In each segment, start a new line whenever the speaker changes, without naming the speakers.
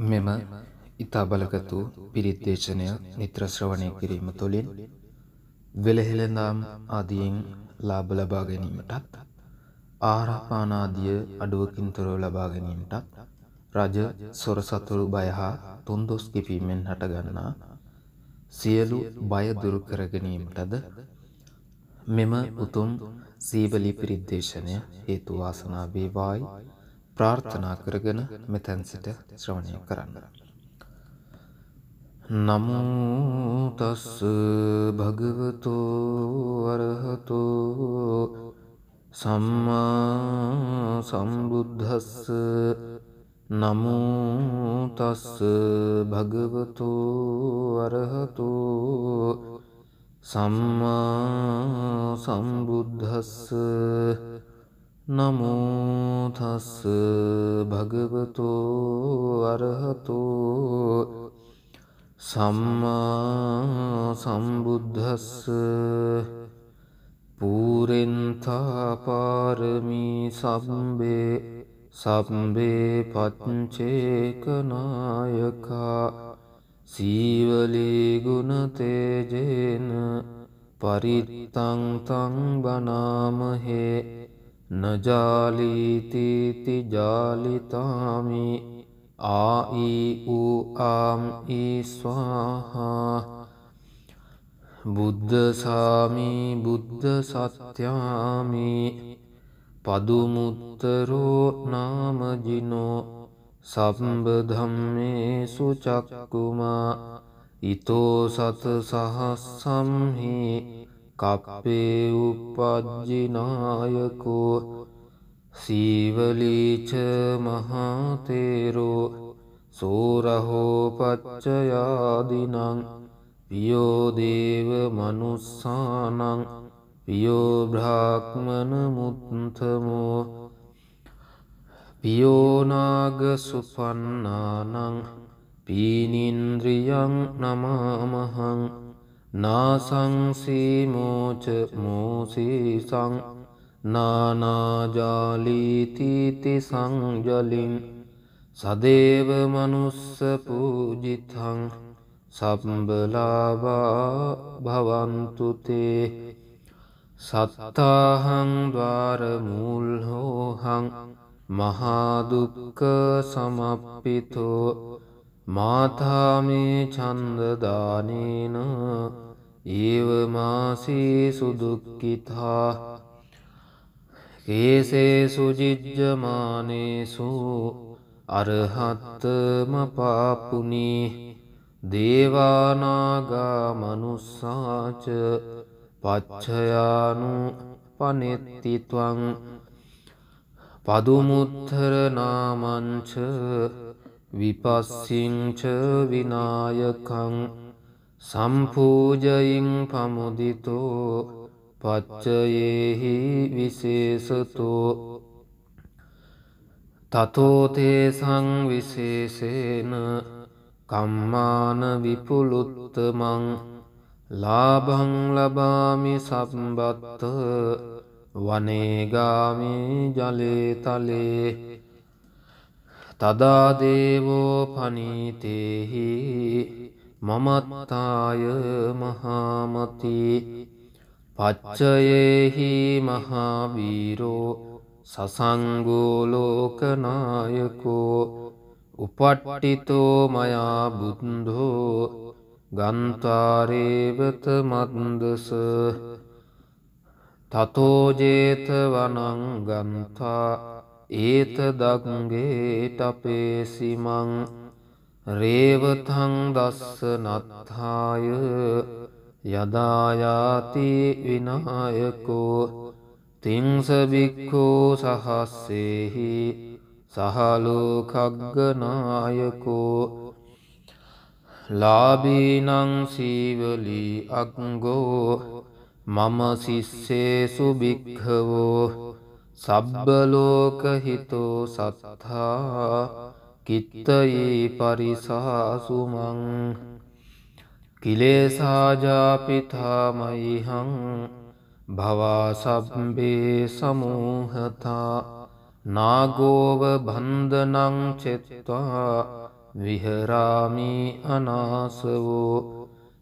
මෙම ඊතා බලගතු පිරිත් දේශනය නිත්‍ර ශ්‍රවණය කිරීම තුළින් වෙලහෙළඳාම් ආදියෙන් ලාභ ලබා ගැනීමටත් ආහාරපාන ආදිය අඩුවකින් තොරව ලබා ගැනීමටත් රජ සොර සතුරු බය හා තුන්දොස් කිපීමෙන් හටගන්නා සියලු බය දුරු කර ගැනීමටද මෙම උතුම් සීවලි පිරිත් දේශනය හේතු වාසනා වේවායි. ප්‍රාර්ථනා කරගෙන මෙතැන් සිට ශ්‍රවණය කරන්න. නමෝ තස් භගවතු අරහතෝ සම්මා සම්බුද්දස්ස නමෝ තස් භගවතු අරහතෝ සම්මා සම්බුද්දස්ස නමෝ තස් භගවතෝ අරහතෝ සම්මා සම්බුද්දස්ස පූරෙන්තාපාරමී සම්බේ සම්බේ පච්චේකනායකා සීවලී ගුණතේජේන පරිත්තං තං බනාමහේ නජාලීතිති ජාලිතාමි ආඊ වූ ආම් ඊස්වාහා බුද්ධසාමී බුද්ධ සත්‍යාමි පදුමුත්තරෝ නාමජිනෝ සම්බධම්මේ සුචක්කුමා ඉතෝ සත සහස්සම්හි කප්පේ උපජ්ජිනායකෝ සීවලීච මහතේරෝ සෝරහෝ පච්චයාදිනං පියෝදේව මනුස්සානං පියෝබ්‍රාක්්මණ මුත්තමෝ පියෝනාග සුපන්නානං පීනින්ද්‍රියං නමාමහං නාසංසීමෝච මෝසීසං නානාජාලීතීති සංජලින් සදේව මනුස්ස පූජිතං සම්බලාවා භවන්තුතේ සත්තාහං දවාරමුල්හෝහං මහාදුක්ක සමප්පිතෝ මාතාමේ චන්දදානේන ඒවමාසී සුදුක්කිතා ඒසේසු ජිජ්ජමානේසු අරහත්තම පාපුනී. දේවානාගා මනුස්සාච පච්චයානු පනෙත්තිත්වං පදුමුත්තරනාමංච විපස්සිංච විනායකං සම්පූජයින් පමුදිතෝ පච්චයෙහි විශේෂතෝ තතෝතේ සංවිශේෂේන කම්මාන විපුලුත්තමං ලාබං ලබාමි සම්බත්ත වනේගාමි ජලේතලේ තදාදේවෝ පනීතේහි මමත්තාය මහාමති පච්චයෙහි මහාවීරෝ සසංගෝලෝකනායකෝ උපට්ටිතෝ මයා බුන්දෝ ගන්තාරේවත මන්දස තතෝජේත වනංගන්තා ඒත දක්ගේ ටපේසිමං රේවතං දස්ස නත්හාය යදායාති විනායකෝ තිංසබික්කෝ සහස්සේහි සහලෝකග්ගනායකෝ ලාබීනං සීවලී අක්ගෝ මම සිස්සේසු භික්හවෝ සබ්බලෝකහිතෝ සත්හා කිත්තයේ පරිසාසුමං කිලේසාජාපිතාමයිහං භවාසබ්බේ සමූහතා නාගෝව බන්ධනං චෙත්වා විහරාමි අනාසවෝ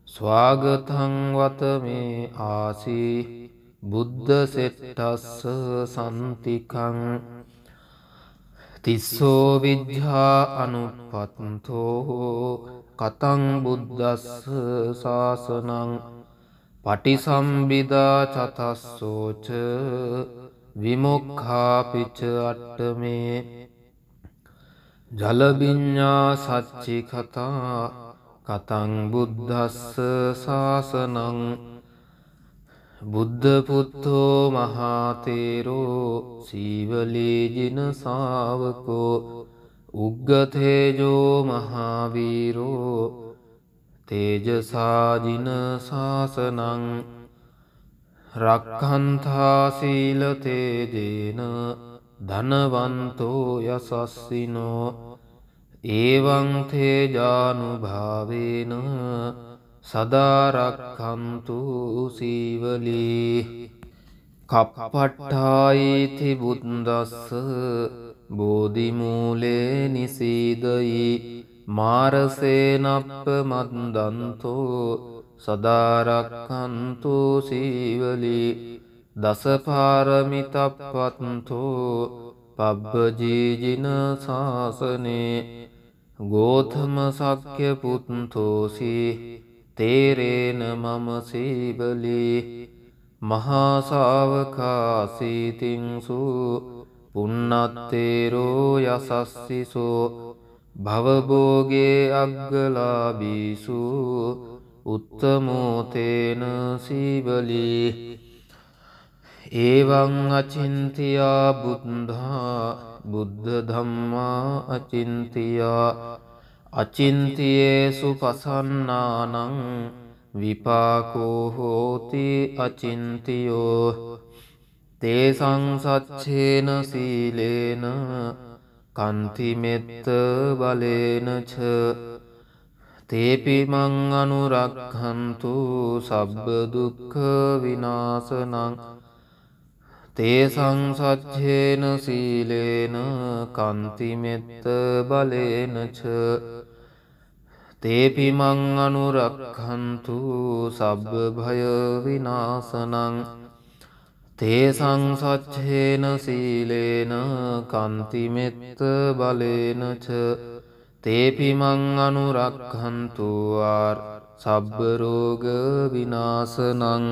ස්වාගතං වත මේ ආසී බුද්ධ සෙට්ටස්ස සන්තිකං තිස්සෝ විද්‍යා අනුපත්තෝ කතං බුද්ධස්ස ශාසනං පටිසම්බිදා චතස්සෝච විමුක්ඛාපිච අට්ටමේ ජලබිඤ්ඥා සච්චි කතා කතං බුද්ධස්ස ශාසනං බුද්ධපුත්තෝ මහාතේරෝ සීවලීජින සාවකෝ උග්ගතේජෝ මහාවීරෝ තේජසාජින ශාසනං රක්කන්තාසීලතේජේන ධනවන්තෝ යසස්සිනෝ ඒවං තේජානුභාවේන සදාරක්කන්තු සීවලී। කප්පට්ටායිති බුද්දස්ස බෝධිමූලේ නිසීදයි। මාරසේනප්ප මන්දන්තෝ සදාරක්කන්තු සීවලී। දසපාරමිතප්පත්තෝ පබ්බජීජින ශාසනේ। ගෝතම සක්්‍ය පුත්තෝසී තේරේන මම සීබලී මහාසාවකාසීතිංසු පුන්නත්තේරෝ යසස්සිසෝ භවබෝගේ අග්ගලාබීසු උත්තමෝතේන සීබලී ඒවං අචින්තියා බුද්ධා බුද්ධ ධම්මා අචින්තියා අචින්තියේසු පසන්නානං විපාකෝහෝති අචින්තියෝ තේ සංසච්චේන සීලේන කන්තිමෙත්ත බලේනච තේපිමං අනුරක්හන්තු සබ්බදුක්ක විනාසනං තේ සංසච්චේන සීලේන කන්තිමෙත්ත බලේනච තේපිමං අනුරක්හන්තු සබ්බ භය විනාසනං තේ සංසච්චේන සීලේන කන්තිමෙත්ත බලේනච තේපිමං අනුරක්හන්තුවාර් සබ්බරෝග විනාසනං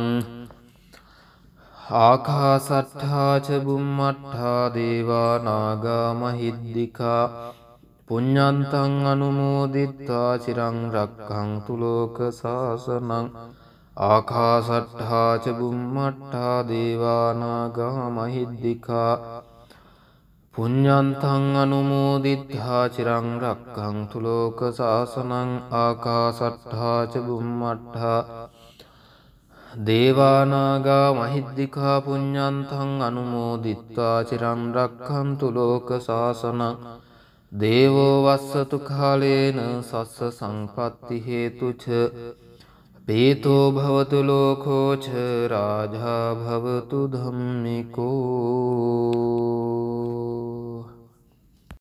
ආකාසට්ඨාච බුම්මට්ඨා දේවා නාගා මහිද්දිකා පුඤ්ඤන්තං අනුමෝදිත්වා චිරං රක්ඛන්තු ලෝක සාසනං ආකාසට්ඨා ච බුම්මට්ඨා දේවානාගා මහිද්దికා පුඤ්ඤන්තං අනුමෝදිත්වා චිරං රක්ඛන්තු ලෝක සාසනං ආකාසට්ඨා ච බුම්මට්ඨා දේවානාගා මහිද්దికා පුඤ්ඤන්තං අනුමෝදිත්වා චිරං රක්ඛන්තු ලෝක සාසනං දේවෝ වස්සතු කාලේන සස්ස සංපත්ති හේතුච පීතෝ භවතු ලෝකෝච රාජා භවතු ධම්මිකෝ